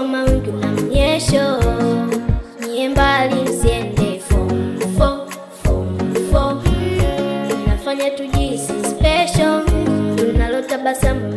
kwa mawingu na mnyesho, niye mbali msiende form four, form four. Mm, nafanya tujisi special, tunalotabasamu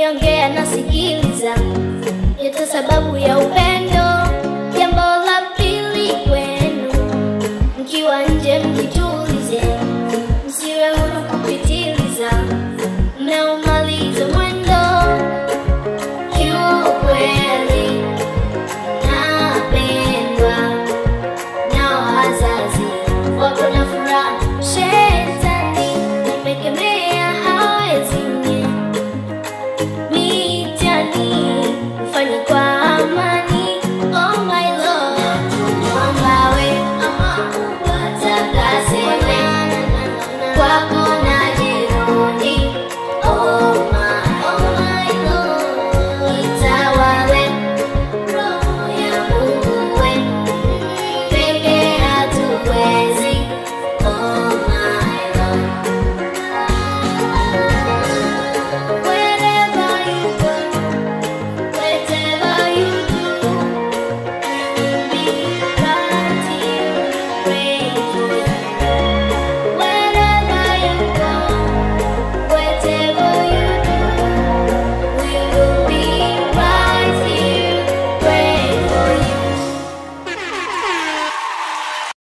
ukiongea nasikiliza, yote sababu ya upendo.